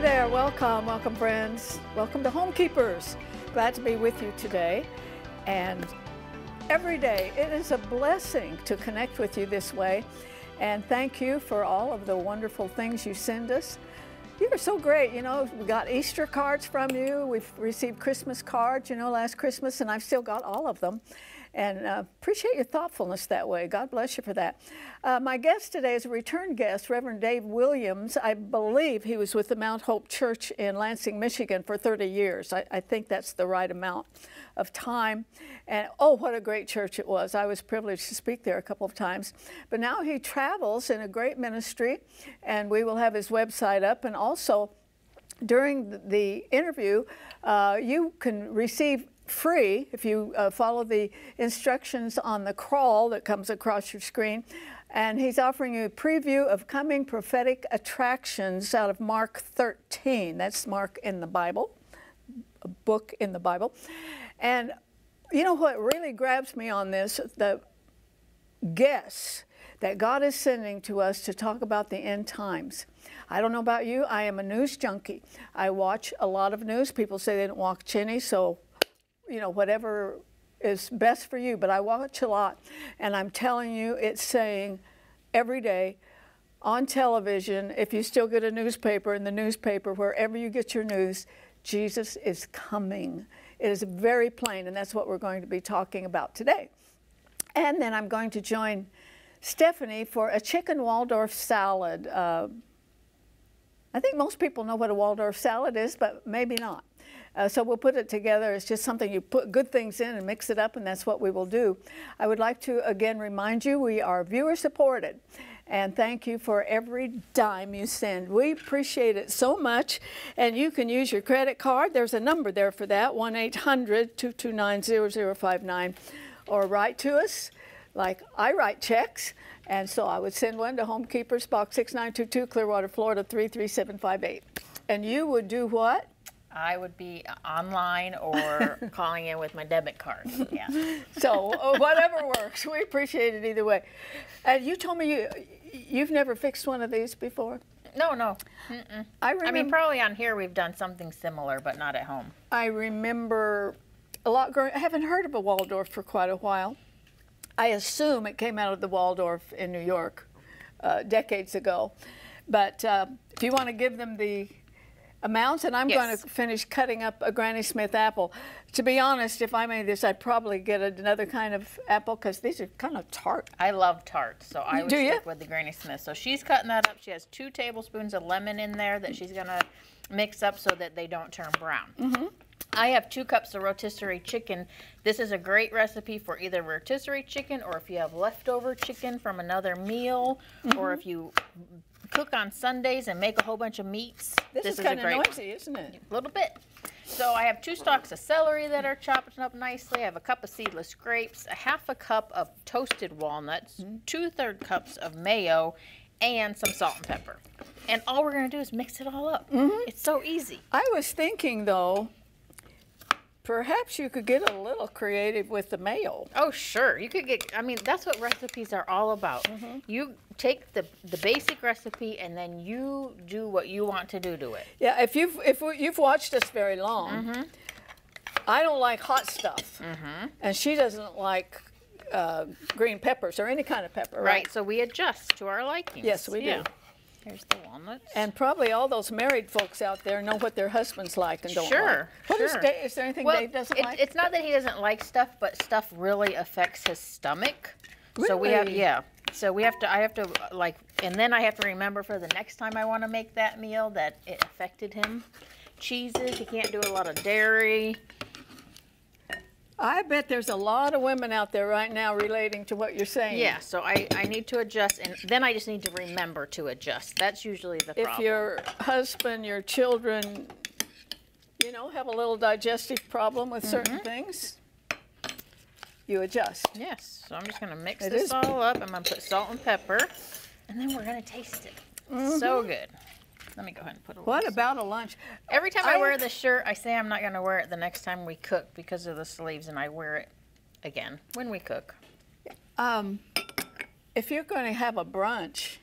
There, welcome, welcome friends. Welcome to Homekeepers. Glad to be with you today. And every day, it is a blessing to connect with you this way. And thank you for all of the wonderful things you send us. You are so great. You know, we got Easter cards from you. We've received Christmas cards, you know, last Christmas, and I've still got all of them. And uh, appreciate your thoughtfulness that way. God bless you for that. Uh, my guest today is a return guest, Reverend Dave Williams. I believe he was with the Mount Hope Church in Lansing, Michigan for 30 years. I, I think that's the right amount of time. And oh, what a great church it was. I was privileged to speak there a couple of times. But now he travels in a great ministry, and we will have his website up. And also, during the interview, uh, you can receive free if you uh, follow the instructions on the crawl that comes across your screen. And he's offering you a preview of coming prophetic attractions out of Mark 13. That's Mark in the Bible, a book in the Bible. And you know what really grabs me on this? The guess that God is sending to us to talk about the end times. I don't know about you, I am a news junkie. I watch a lot of news. People say they don't watch any, so you know, whatever is best for you. But I watch a lot, and I'm telling you, it's saying every day on television, if you still get a newspaper, in the newspaper, wherever you get your news, Jesus is coming. It is very plain, and that's what we're going to be talking about today. And then I'm going to join Stephanie for a chicken Waldorf salad. Uh, I think most people know what a Waldorf salad is, but maybe not. Uh, so we'll put it together. It's just something you put good things in and mix it up, and that's what we will do. I would like to again remind you we are viewer supported. And thank you for every dime you send. We appreciate it so much. And you can use your credit card. There's a number there for that 1 800 229 0059. Or write to us, like I write checks. And so I would send one to Homekeepers, Box 6922, Clearwater, Florida 33758. And you would do what? I would be online or calling in with my debit card. Yeah. So uh, whatever works. We appreciate it either way. And you told me you you've never fixed one of these before. No, no. Mm -mm. I, remember, I mean, probably on here we've done something similar, but not at home. I remember a lot growing. I haven't heard of a Waldorf for quite a while. I assume it came out of the Waldorf in New York uh, decades ago. But uh, if you want to give them the amounts, and I'm yes. going to finish cutting up a Granny Smith apple. To be honest, if I made this, I'd probably get another kind of apple because these are kind of tart. I love tart, so I would Do stick you? with the Granny Smith. So she's cutting that up. She has two tablespoons of lemon in there that she's going to mix up so that they don't turn brown. Mm -hmm. I have two cups of rotisserie chicken. This is a great recipe for either rotisserie chicken or if you have leftover chicken from another meal mm -hmm. or if you cook on Sundays and make a whole bunch of meats. This, this is, is kind of noisy, isn't it? A little bit. So I have two stalks of celery that are chopped up nicely. I have a cup of seedless grapes, a half a cup of toasted walnuts, mm -hmm. two-third cups of mayo, and some salt and pepper. And all we're going to do is mix it all up. Mm -hmm. It's so easy. I was thinking, though, Perhaps you could get a little creative with the mayo. Oh, sure. You could get, I mean, that's what recipes are all about. Mm -hmm. You take the, the basic recipe and then you do what you want to do to it. Yeah, if you've, if you've watched us very long, mm -hmm. I don't like hot stuff. Mm -hmm. And she doesn't like uh, green peppers or any kind of pepper, right? Right, so we adjust to our likings. Yes, we yeah. do. Here's the walnuts. And probably all those married folks out there know what their husbands like and don't sure, like. Sure, sure. Is there anything well, Dave doesn't it, like? It's not that he doesn't like stuff, but stuff really affects his stomach. Really? So we have, yeah. So we have to, I have to, like, and then I have to remember for the next time I want to make that meal that it affected him. Cheeses, he can't do a lot of dairy. I bet there's a lot of women out there right now relating to what you're saying. Yeah, so I, I need to adjust, and then I just need to remember to adjust. That's usually the if problem. If your husband, your children, you know, have a little digestive problem with mm -hmm. certain mm-hmm. things, you adjust. Yes, so I'm just going to mix it this all up. I'm going to put salt and pepper, and then we're going to taste it. Mm -hmm. So good. Let me go ahead and put a What about a lunch? Every time I, I wear this shirt, I say I'm not going to wear it the next time we cook because of the sleeves, and I wear it again when we cook. Um, if you're going to have a brunch,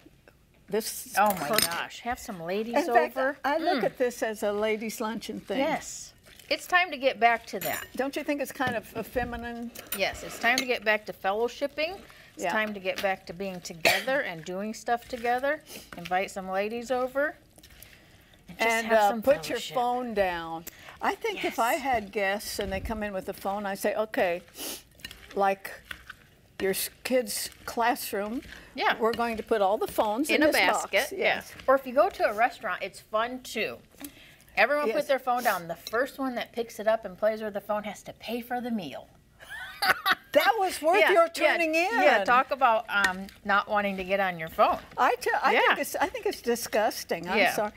this. Oh my perfect. gosh! Have some ladies In over. Fact, I look mm. at this as a ladies' luncheon thing. Yes. It's time to get back to that. Don't you think it's kind of a feminine? Yes, it's time to get back to fellowshipping. It's yeah. time to get back to being together and doing stuff together. Invite some ladies over. And, uh, put your phone down. I think yes. if I had guests and they come in with a phone, I say, okay, like your kid's classroom. Yeah. We're going to put all the phones in, in a basket. Box. Yes. Yeah. Or if you go to a restaurant, it's fun too. Everyone yes. put their phone down. The first one that picks it up and plays with the phone has to pay for the meal. that was worth yeah, your turning yeah, in. Yeah, talk about um, not wanting to get on your phone. I, I, yeah. think, it's, I think it's disgusting. I'm yeah. sorry.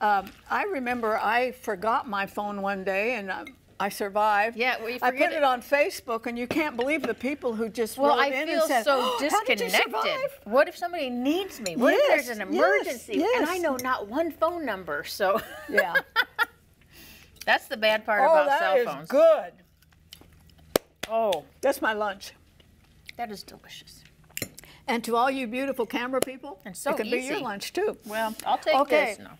Um, I remember I forgot my phone one day and uh, I survived. Yeah, well, I put it. it. on Facebook, and you can't believe the people who just well, wrote I in and said, so oh, disconnected. What if somebody needs me? What yes, if there's an emergency yes, yes. and I know not one phone number? So yeah, that's the bad part oh, about cell phones. Oh, that is good. Oh, that's my lunch. That is delicious. And to all you beautiful camera people, and so it could easy. be your lunch too. Well, I'll take okay. this. No.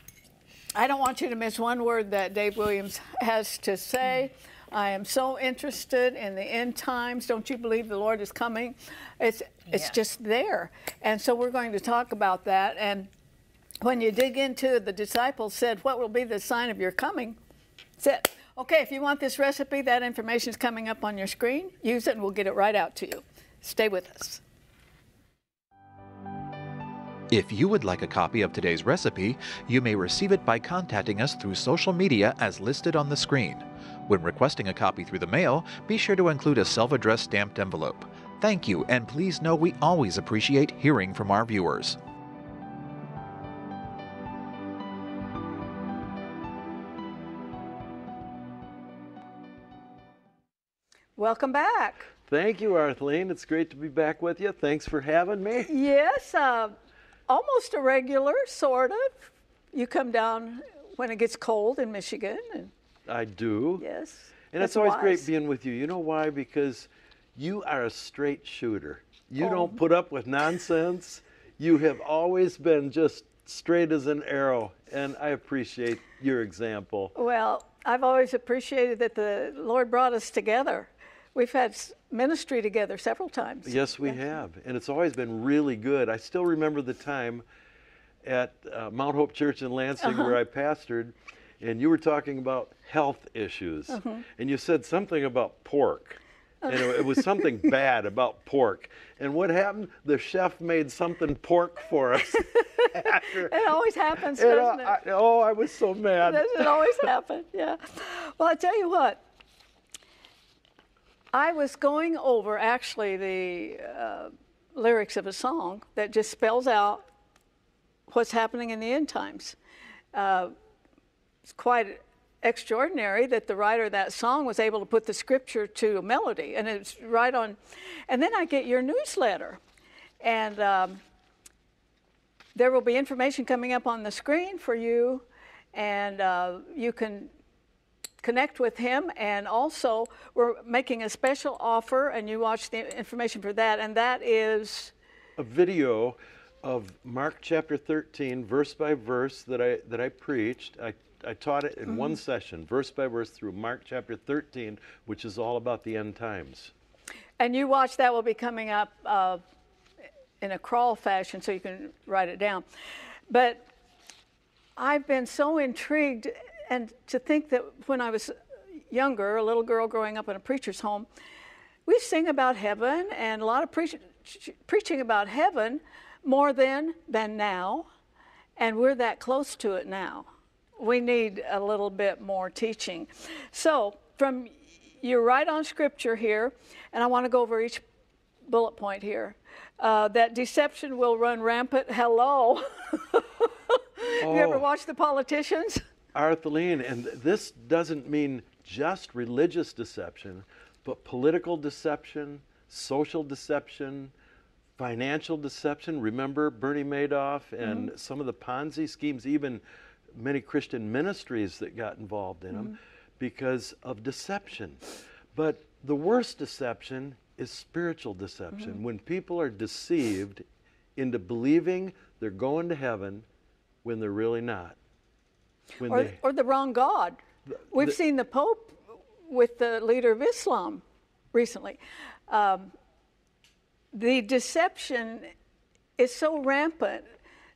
I don't want you to miss one word that Dave Williams has to say. I am so interested in the end times. Don't you believe the Lord is coming? It's it's yeah. just there. And so we're going to talk about that. And when you dig into it, the disciples said, What will be the sign of your coming? That's it. Okay, if you want this recipe, that information is coming up on your screen. Use it and we'll get it right out to you. Stay with us. If you would like a copy of today's recipe, you may receive it by contacting us through social media as listed on the screen. When requesting a copy through the mail, be sure to include a self addressed stamped envelope. Thank you, and please know we always appreciate hearing from our viewers. Welcome back. Thank you, Arthelene. It's great to be back with you. Thanks for having me. Yes, uh, almost a regular, sort of. You come down when it gets cold in Michigan. And I do. Yes. And it's always wise. great being with you. You know why? Because you are a straight shooter. You oh. don't put up with nonsense. You have always been just straight as an arrow, and I appreciate your example. Well, I've always appreciated that the Lord brought us together. We've had ministry together several times. Yes, we have. And it's always been really good. I still remember the time at uh, Mount Hope Church in Lansing uh-huh. where I pastored, and you were talking about health issues. Uh-huh. And you said something about pork. And it, it was something bad about pork. And what happened? The chef made something pork for us. It always happens, uh, doesn't it? I, oh, I was so mad. Does it always happen? Yeah. Well, I tell you what, I was going over actually the uh, lyrics of a song that just spells out what's happening in the end times. Uh, it's quite extraordinary that the writer of that song was able to put the scripture to a melody, and it's right on. And then I get your newsletter, and um, there will be information coming up on the screen for you, and uh, you can connect with him. And also, we're making a special offer, and you watch the information for that, and that is a video of Mark chapter 13, verse by verse, that I that I preached. I I taught it in mm-hmm. one session, verse by verse, through Mark chapter 13, which is all about the end times. And you watch that will be coming up uh, in a crawl fashion, so you can write it down. But I've been so intrigued and to think that when I was younger, a little girl growing up in a preacher's home, we sing about heaven and a lot of pre- preaching about heaven more then than now, and we're that close to it now. We need a little bit more teaching. So, from you're right on scripture here, and I want to go over each bullet point here. Uh, that deception will run rampant. Hello. oh. You ever oh. watch the politicians? Arthelene, and this doesn't mean just religious deception, but political deception, social deception, financial deception. Remember Bernie Madoff and mm-hmm. some of the Ponzi schemes, even many Christian ministries that got involved in mm-hmm. them because of deception. But the worst deception is spiritual deception. Mm-hmm. When people are deceived into believing they're going to heaven when they're really not. When or, they, or the wrong God. The, We've the, seen the Pope with the leader of Islam recently. Um, the deception is so rampant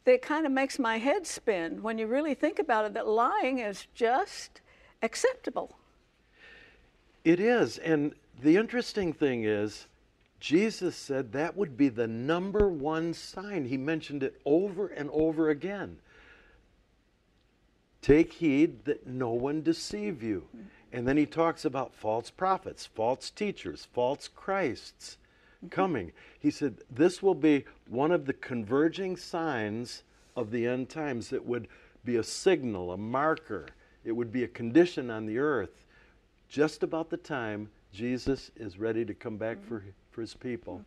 that it kind of makes my head spin when you really think about it that lying is just acceptable. It is. And the interesting thing is, Jesus said that would be the number one sign. He mentioned it over and over again. Take heed that no one deceive you. And then he talks about false prophets, false teachers, false Christs mm-hmm. coming. He said this will be one of the converging signs of the end times that would be a signal, a marker. It would be a condition on the earth just about the time Jesus is ready to come back for, mm-hmm. for his people.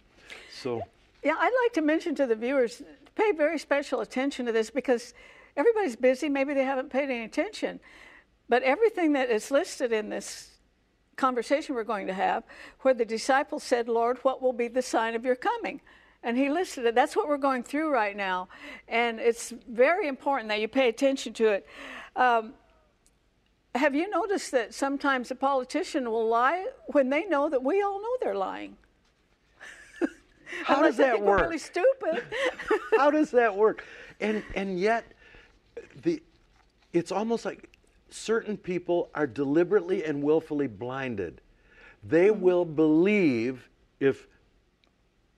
So, yeah, I'd like to mention to the viewers pay very special attention to this because everybody's busy. Maybe they haven't paid any attention. But everything that is listed in this conversation we're going to have, where the disciples said, Lord, what will be the sign of your coming? And he listed it. That's what we're going through right now. And it's very important that you pay attention to it. Um, have you noticed that sometimes a politician will lie when they know that we all know they're lying? How does that work? Really stupid. How does that work? And and yet, the it's almost like certain people are deliberately and willfully blinded. They mm-hmm. will believe if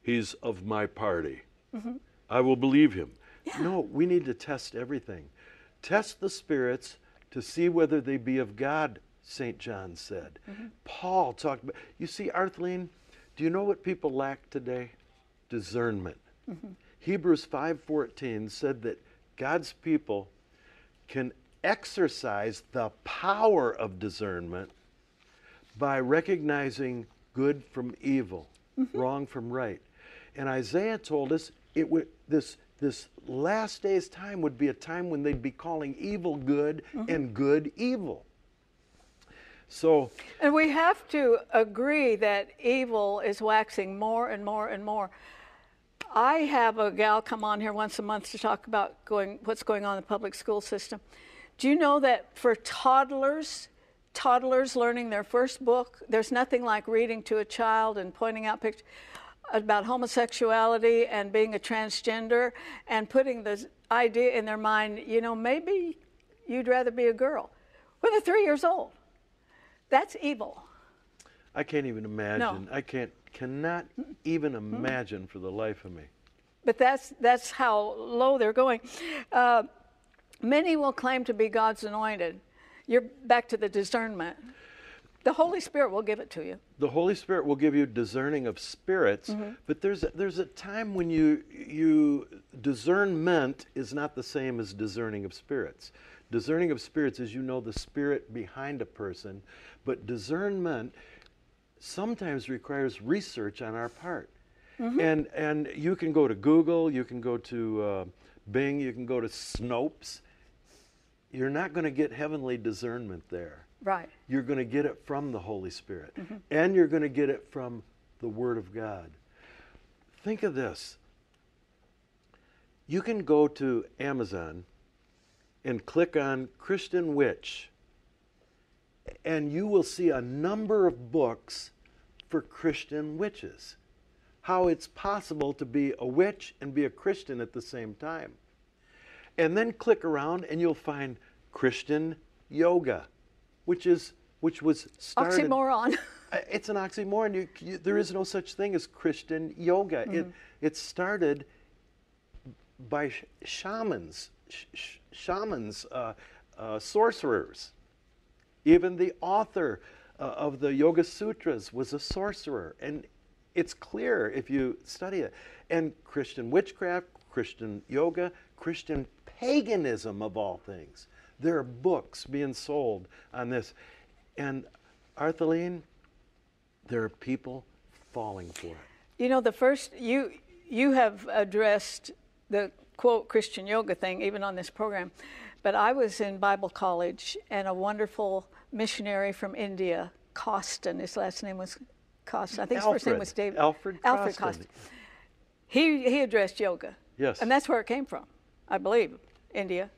he's of my party. Mm-hmm. I will believe him. Yeah. No, we need to test everything. Test the spirits to see whether they be of God, St. John said. Mm-hmm. Paul talked about, you see, Arthelene, do you know what people lack today? Discernment. Mm-hmm. Hebrews 5:14 said that God's people can exercise the power of discernment by recognizing good from evil, mm-hmm. wrong from right. And Isaiah told us it would this this last day's time would be a time when they'd be calling evil good mm-hmm. and good evil. So And we have to agree that evil is waxing more and more and more. I have a gal come on here once a month to talk about going what's going on in the public school system. Do you know that for toddlers, toddlers learning their first book, there's nothing like reading to a child and pointing out pictures about homosexuality and being a transgender and putting the idea in their mind, you know, maybe you'd rather be a girl when they're three years old. That's evil. I can't even imagine. No. I can't cannot even imagine mm-hmm. for the life of me. But that's that's how low they're going. Uh, Many will claim to be God's anointed. You're back to the discernment. The Holy Spirit will give it to you. The Holy Spirit will give you discerning of spirits, mm-hmm. but there's a, there's a time when you you discernment is not the same as discerning of spirits. Discerning of spirits is you know the spirit behind a person, but discernment sometimes requires research on our part. Mm-hmm. And and you can go to Google, you can go to uh, Bing, you can go to Snopes, you're not going to get heavenly discernment there. Right. You're going to get it from the Holy Spirit. Mm-hmm. And you're going to get it from the Word of God. Think of this. You can go to Amazon and click on Christian Witch, and you will see a number of books for Christian witches. How it's possible to be a witch and be a Christian at the same time. And then click around and you'll find Christian yoga, which is which was started. Oxymoron. it's an oxymoron. You, you, there is no such thing as Christian yoga. Mm-hmm. It it started by sh- shamans, sh- shamans, uh, uh, sorcerers. Even the author uh, of the Yoga Sutras was a sorcerer, and it's clear if you study it. And Christian witchcraft, Christian yoga, Christian paganism of all things. There are books being sold on this. And Arthelene, there are people falling for it. You know, the first, you, you have addressed the quote Christian yoga thing even on this program. But I was in Bible college and a wonderful missionary from India, Costin, his last name was Costin. I think his Alfred, first name was David. Alfred Alfred Costin. He, he addressed yoga Yes. And that's where it came from, I believe, India.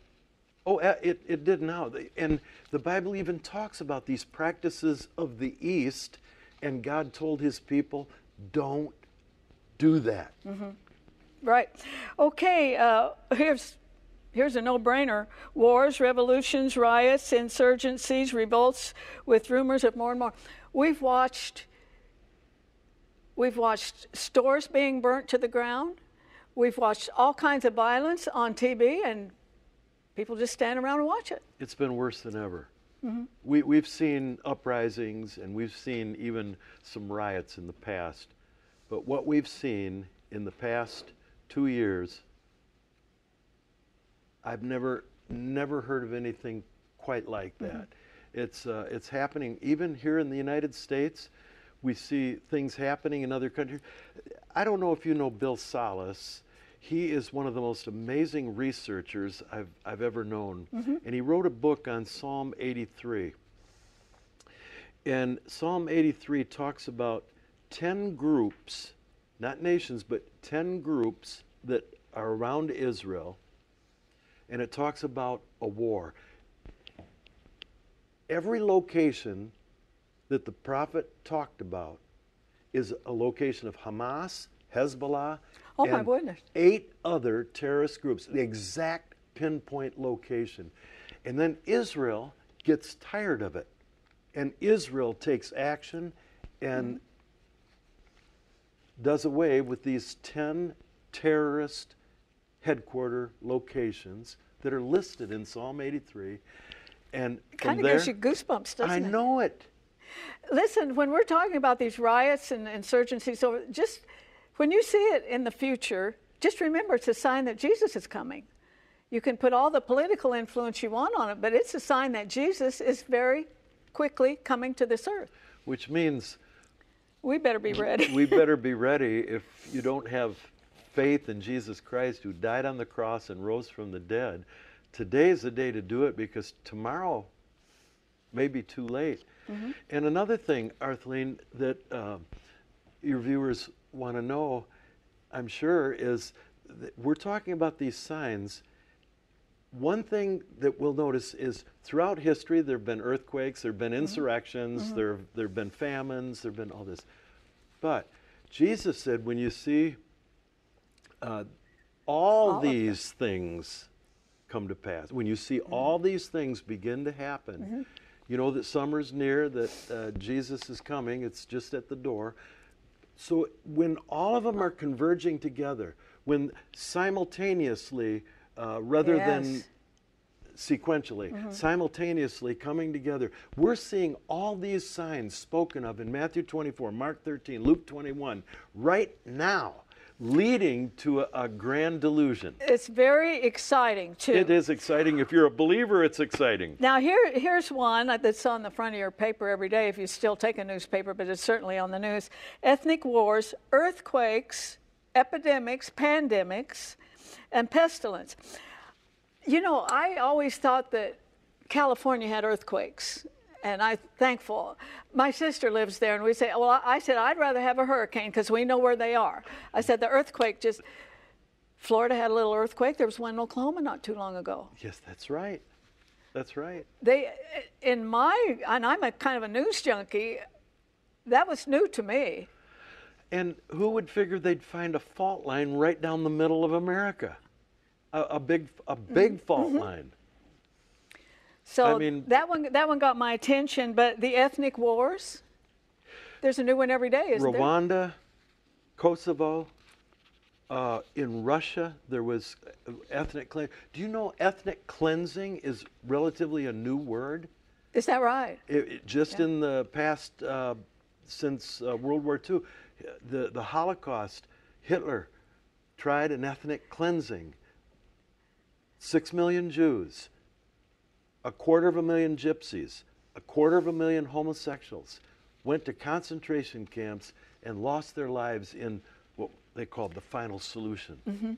Oh, it, it did now. And the Bible even talks about these practices of the East, and God told his people, don't do that. Mm-hmm. Right. Okay, uh, here's, here's a no brainer wars, revolutions, riots, insurgencies, revolts with rumors of more and more. We've watched. We've watched stores being burnt to the ground. We've watched all kinds of violence on TV, and people just stand around and watch it. It's been worse than ever. Mm-hmm. We, we've seen uprisings and we've seen even some riots in the past. But what we've seen in the past two years, I've never, never heard of anything quite like that. Mm-hmm. It's, uh, it's happening even here in the United States. We see things happening in other countries. I don't know if you know Bill Salus. He is one of the most amazing researchers I've, I've ever known. Mm-hmm. And he wrote a book on Psalm 83. And Psalm 83 talks about 10 groups, not nations, but 10 groups that are around Israel. And it talks about a war. Every location that the prophet talked about is a location of Hamas, Hezbollah, Oh my goodness. Eight other terrorist groups, the exact pinpoint location. And then Israel gets tired of it. And Israel takes action and mm-hmm. does away with these 10 terrorist headquarter locations that are listed in Psalm 83. And kind of gives you goosebumps, doesn't I it? I know it. Listen, when we're talking about these riots and insurgencies, so just when you see it in the future, just remember it's a sign that Jesus is coming. You can put all the political influence you want on it, but it's a sign that Jesus is very quickly coming to this earth. Which means we better be ready. we better be ready if you don't have faith in Jesus Christ who died on the cross and rose from the dead. Today is the day to do it because tomorrow may be too late. Mm-hmm. And another thing, Arthelene, that uh, your viewers want to know, I'm sure, is we're talking about these signs. One thing that we'll notice is throughout history, there have been earthquakes, there have been mm-hmm. insurrections, mm-hmm. there, there have been famines, there have been all this. But Jesus said, when you see uh, all, all these things come to pass, when you see mm-hmm. all these things begin to happen, mm-hmm. you know that summer's near, that uh, Jesus is coming, it's just at the door. So when all of them are converging together, when simultaneously, uh, rather yes. than sequentially, mm-hmm. simultaneously coming together. We're seeing all these signs spoken of in Matthew 24, Mark 13, Luke 21, right now leading to a, a, grand delusion. It's very exciting, too. It is exciting. If you're a believer, it's exciting. Now, here, here's one that's on the front of your paper every day if you still take a newspaper, but it's certainly on the news. Ethnic wars, earthquakes, epidemics, pandemics, and pestilence. You know, I always thought that California had earthquakes and I'm thankful. My sister lives there, and we say, well, I said, I'd rather have a hurricane because we know where they are. I said, the earthquake just, Florida had a little earthquake. There was one in Oklahoma not too long ago. Yes, that's right. That's right. They, in my, and I'm a kind of a news junkie, that was new to me. And who would figure they'd find a fault line right down the middle of America? A, a big, a big mm-hmm. fault mm-hmm. line. So I mean, that one that one got my attention, but the ethnic wars, there's a new one every day, isn't Rwanda, there? Kosovo, uh, in Russia, there was ethnic cleansing. Do you know ethnic cleansing is relatively a new word? Is that right? It, it, just yeah. in the past, uh, since uh, World War II, the, the Holocaust, Hitler tried an ethnic cleansing. Six million Jews a quarter of a million gypsies, a quarter of a million homosexuals went to concentration camps and lost their lives in what they called the final solution. Mm-hmm.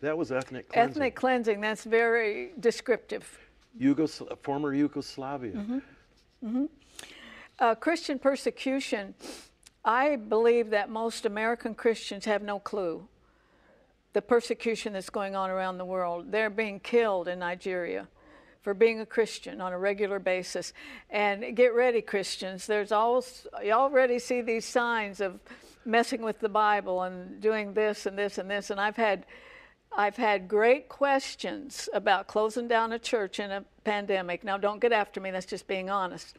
That was ethnic cleansing. Ethnic cleansing, that's very descriptive. Yugosl- former Yugoslavia. Mm-hmm. Mm-hmm. Uh, Christian persecution, I believe that most American Christians have no clue the persecution that's going on around the world. They're being killed in Nigeria for being a Christian on a regular basis. And get ready, Christians. There's always, you already see these signs of messing with the Bible and doing this and this and this. And I've had, I've had great questions about closing down a church in a pandemic. Now, don't get after me, that's just being honest.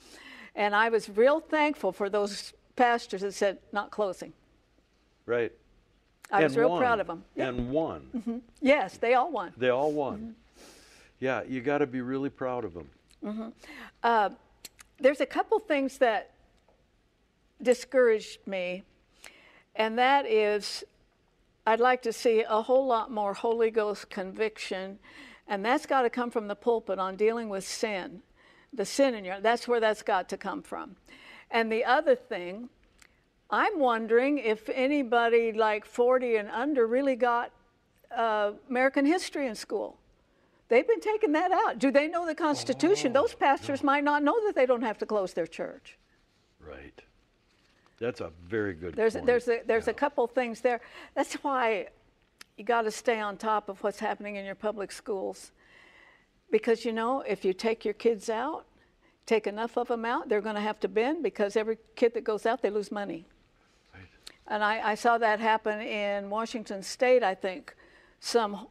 And I was real thankful for those pastors that said, not closing. Right. I and was real won. proud of them. And won. Mm-hmm. Yes, they all won. They all won. Mm-hmm. Yeah, you got to be really proud of them. Mm-hmm. Uh, there's a couple things that discouraged me, and that is I'd like to see a whole lot more Holy Ghost conviction, and that's got to come from the pulpit on dealing with sin. The sin in your, that's where that's got to come from. And the other thing, I'm wondering if anybody like 40 and under really got uh, American history in school. They've been taking that out. Do they know the Constitution? Oh, Those pastors no. might not know that they don't have to close their church. Right. That's a very good there's, point. There's, a, there's yeah. a couple things there. That's why you got to stay on top of what's happening in your public schools. Because, you know, if you take your kids out, take enough of them out, they're going to have to bend because every kid that goes out, they lose money. Right. And I, I saw that happen in Washington State, I think. Some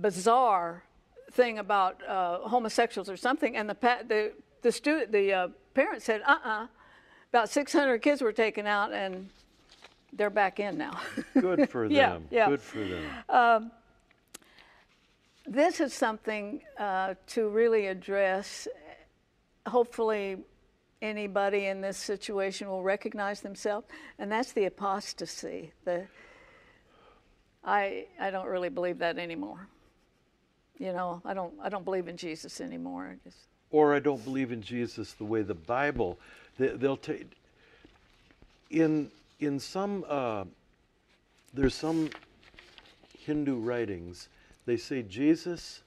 bizarre thing about uh, homosexuals or something, and the the the student the uh, parent said, "Uh-uh." About 600 kids were taken out, and they're back in now. Good for them. yeah, yeah. Good for them. Um, this is something uh, to really address. Hopefully, anybody in this situation will recognize themselves, and that's the apostasy. The I I don't really believe that anymore. You know, I don't I don't believe in Jesus anymore. Just, or I don't believe in Jesus the way the Bible. They, will take in in some uh, there's some Hindu writings. They say Jesus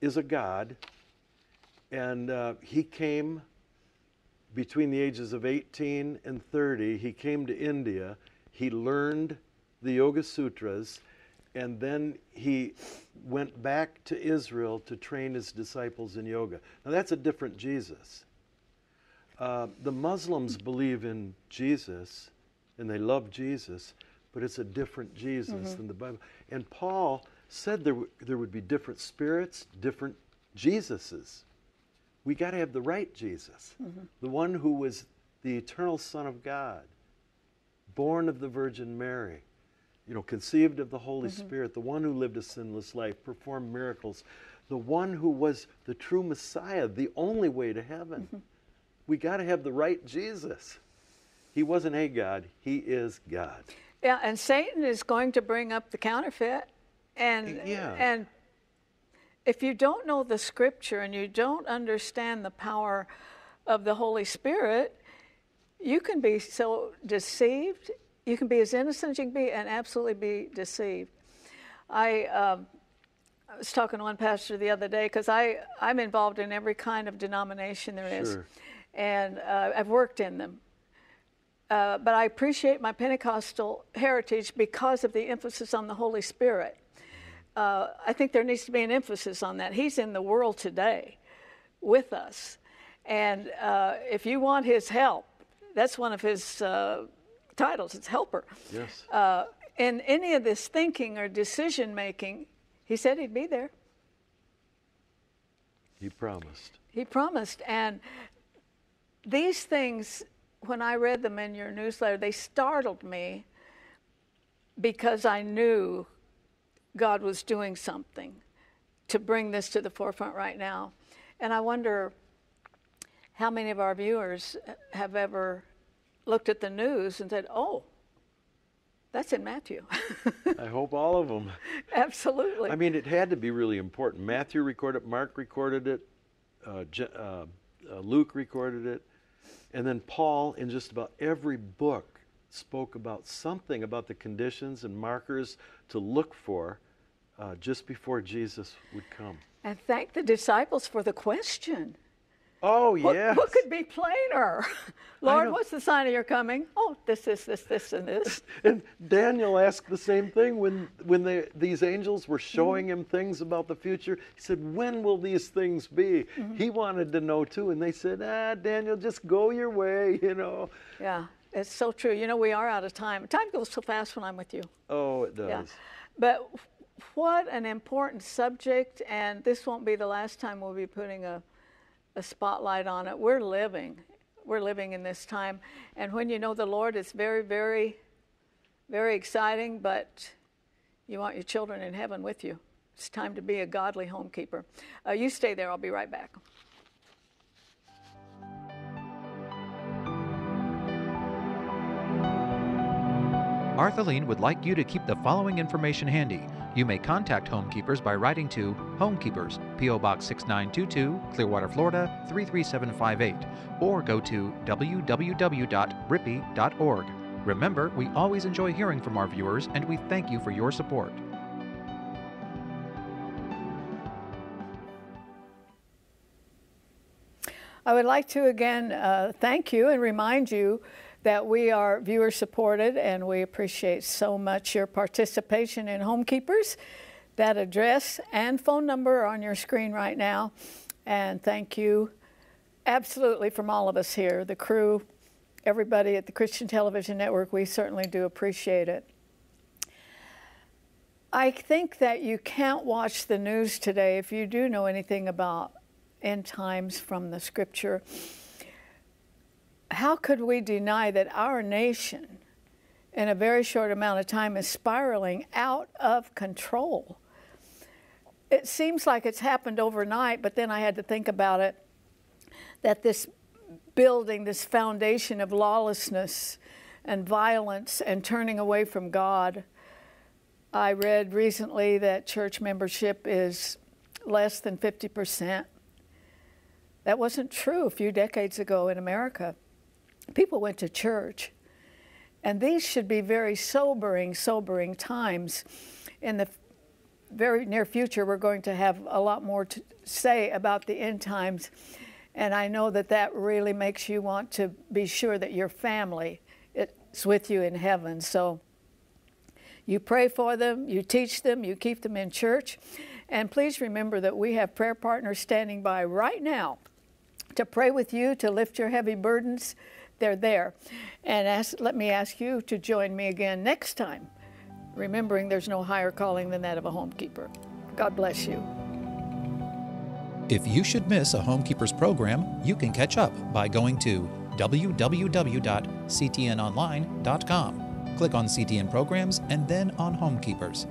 is a god, and uh, he came between the ages of 18 and 30. He came to India. He learned the Yoga Sutras and then he went back to Israel to train his disciples in yoga. Now, that's a different Jesus. Uh, the Muslims believe in Jesus and they love Jesus, but it's a different Jesus mm-hmm. than the Bible. And Paul said there, w- there would be different spirits, different Jesuses. We got to have the right Jesus, mm-hmm. the one who was the eternal Son of God, born of the Virgin Mary you know, conceived of the Holy mm-hmm. Spirit, the one who lived a sinless life, performed miracles, the one who was the true Messiah, the only way to heaven. Mm-hmm. We got to have the right Jesus. He wasn't a God, he is God. Yeah, and Satan is going to bring up the counterfeit. And yeah. and if you don't know the scripture and you don't understand the power of the Holy Spirit, you can be so deceived you can be as innocent as you can be and absolutely be deceived. I, um, I was talking to one pastor the other day because I'm involved in every kind of denomination there is, sure. and uh, I've worked in them. Uh, but I appreciate my Pentecostal heritage because of the emphasis on the Holy Spirit. Uh, I think there needs to be an emphasis on that. He's in the world today with us. And uh, if you want his help, that's one of his uh, titles, it's helper. Yes. Uh, in any of this thinking or decision making, he said he'd be there. He promised. He promised. And these things, when I read them in your newsletter, they startled me because I knew God was doing something to bring this to the forefront right now. And I wonder how many of our viewers have ever looked at the news and said, oh, that's in Matthew. I hope all of them. Absolutely. I mean, it had to be really important. Matthew recorded it, Mark recorded it, uh, uh, uh, Luke recorded it, and then Paul, in just about every book, spoke about something about the conditions and markers to look for uh, just before Jesus would come. And thank the disciples for the question. Oh, yeah. What, what could be plainer? Lord, what's the sign of your coming? Oh, this, this, this, this, and this. and Daniel asked the same thing when, when they, these angels were showing mm-hmm. him things about the future. He said, When will these things be? Mm-hmm. He wanted to know too. And they said, Ah, Daniel, just go your way, you know. Yeah, it's so true. You know, we are out of time. Time goes so fast when I'm with you. Oh, it does. Yeah. But what an important subject, and this won't be the last time we'll be putting a, a spotlight on it. We're living we're living in this time. And when you know the Lord, it's very, very, very exciting, but you want your children in heaven with you. It's time to be a godly homekeeper. Uh, you stay there, I'll be right back. Arthelene would like you to keep the following information handy. You may contact Homekeepers by writing to Homekeepers, P.O. Box 6922, Clearwater, Florida 33758, or go to www.rippy.org. Remember, we always enjoy hearing from our viewers and we thank you for your support. I would like to again uh, thank you and remind you that we are viewer supported and we appreciate so much your participation in Homekeepers. That address and phone number are on your screen right now. And thank you absolutely from all of us here, the crew, everybody at the Christian Television Network. We certainly do appreciate it. I think that you can't watch the news today if you do know anything about end times from the scripture how could we deny that our nation, in a very short amount of time, is spiraling out of control? It seems like it's happened overnight, but then I had to think about it that this building, this foundation of lawlessness and violence and turning away from God. I read recently that church membership is less than 50%. That wasn't true a few decades ago in America people went to church. And these should be very sobering, sobering times. In the very near future, we're going to have a lot more to say about the end times. And I know that that really makes you want to be sure that your family is with you in heaven. So you pray for them, you teach them, you keep them in church. And please remember that we have prayer partners standing by right now to pray with you, to lift your heavy burdens, they're there. And ask, let me ask you to join me again next time, remembering there's no higher calling than that of a homekeeper. God bless you. If you should miss a Homekeepers program, you can catch up by going to www.ctnonline.com. Click on CTN programs and then on Homekeepers.